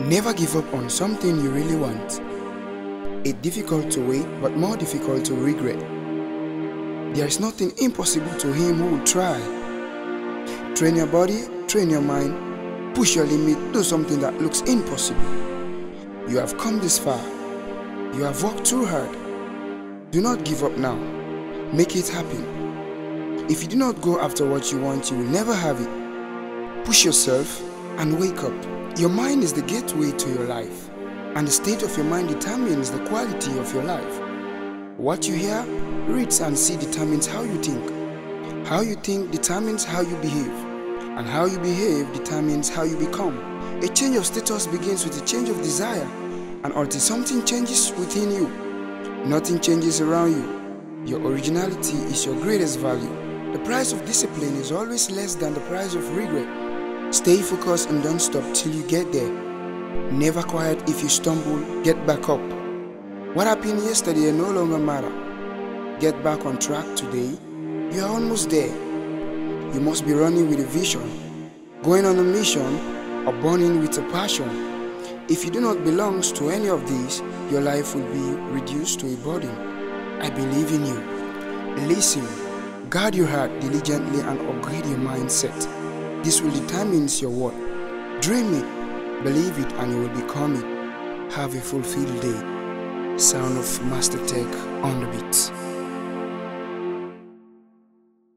Never give up on something you really want. It's difficult to wait, but more difficult to regret. There is nothing impossible to him who will try. Train your body, train your mind, push your limit, do something that looks impossible. You have come this far. You have worked too hard. Do not give up now. Make it happen. If you do not go after what you want, you will never have it. Push yourself and wake up. Your mind is the gateway to your life, and the state of your mind determines the quality of your life. What you hear, read, and see determines how you think. How you think determines how you behave, and how you behave determines how you become. A change of status begins with a change of desire, and until something changes within you, nothing changes around you. Your originality is your greatest value. The price of discipline is always less than the price of regret. Stay focused and don't stop till you get there. Never quiet if you stumble, get back up. What happened yesterday no longer matter. Get back on track today. You are almost there. You must be running with a vision, going on a mission, or burning with a passion. If you do not belong to any of these, your life will be reduced to a burden. I believe in you. Listen, guard your heart diligently and upgrade your mindset. This will determine your worth. Dream it, believe it, and you will become it. Have a fulfilled day. Sound of Master Tex on the beat.